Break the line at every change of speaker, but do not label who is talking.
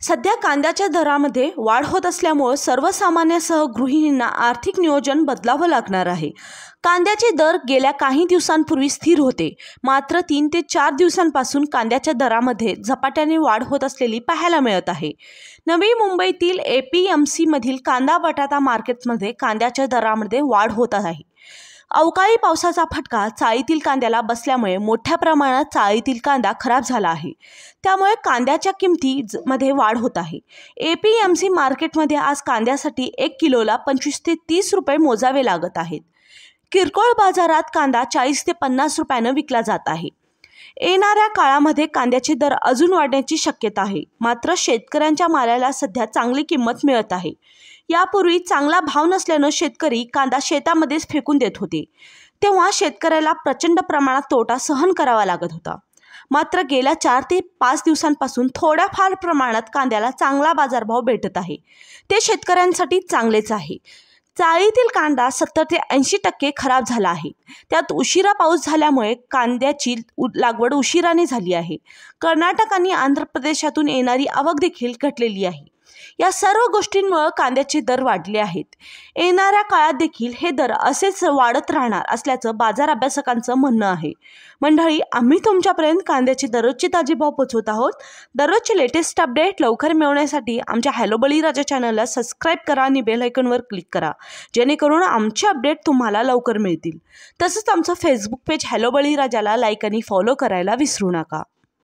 सध्या कांद्याच्या दरामध्ये वाढ होत असल्यामुळं सर्वसामान्यासह गृहिणींना आर्थिक नियोजन बदलावं लागणार आहे. कांद्याचे दर गेल्या काही दिवसांपूर्वी स्थिर होते. मात्र तीन ते चार दिवसांपासून कांद्याच्या दरामध्ये झपाट्याने वाढ होत असलेली पाहायला मिळत आहे. नवी मुंबईतील ए पी एम सीमधील कांदा बटाटा मार्केटमध्ये कांद्याच्या दरामध्ये वाढ होत आहे. अवकाळी पावसाचा फटका चाळीतील कांद्याला बसल्यामुळे मोठ्या प्रमाणात चाळीतील कांदा खराब झाला आहे. त्यामुळे कांद्याच्या किमती ज- मध्ये वाढ होत आहे. ए पी एम सी मार्केटमध्ये आज कांद्यासाठी एक किलोला पंचवीस ते तीस रुपये मोजावे लागत आहेत. किरकोळ बाजारात कांदा चाळीस ते पन्नास रुपयानं विकला जात आहे. येणाऱ्या काळामध्ये कांद्याचे दर अजून वाढण्याची शक्यता आहे. मात्र शेतकऱ्यांच्या मालाला सध्या चांगली किंमत मिळत आहे. यापूर्वी चांगला भाव नसल्यानं शेतकरी कांदा शेतामध्येच फेकून देत होते. तेव्हा शेतकऱ्याला प्रचंड प्रमाणात तोटा सहन करावा लागत होता. मात्र गेल्या चार ते पाच दिवसांपासून थोड्याफार प्रमाणात कांद्याला चांगला बाजारभाव भेटत आहे. ते शेतकऱ्यांसाठी चांगलेच आहे. चाळीतील कांदा सत्तर ते ऐंशी टक्के खराब झाला आहे. त्यात उशिरा पाऊस झाल्यामुळे कांद्याची उ- लागवड उशिराने झाली आहे. कर्नाटक आणि आंध्र प्रदेशातून येणारी आवक देखील घटलेली आहे. या सर्व गोष्टींमुळे कांद्याचे दर वाढले आहेत. येणाऱ्या काळात देखील हे दर असेच वाढत राहणार असल्याचं बाजार अभ्यासकांचं म्हणणं आहे. मंडळी आम्ही तुमच्यापर्यंत कांद्याची दररोजची ताजी भाव पोचवत आहोत. दररोजचे लेटेस्ट अपडेट लवकर मिळवण्यासाठी आमच्या हॅलो बळीराजा चॅनलला सबस्क्राईब करा आणि बेल आयकॉनवर क्लिक करा. जेणेकरून आमचे अपडेट तुम्हाला लवकर मिळतील. तसंच आमचं फेसबुक पेज हॅलो बळीराजाला लाईक आणि फॉलो करायला विसरू नका.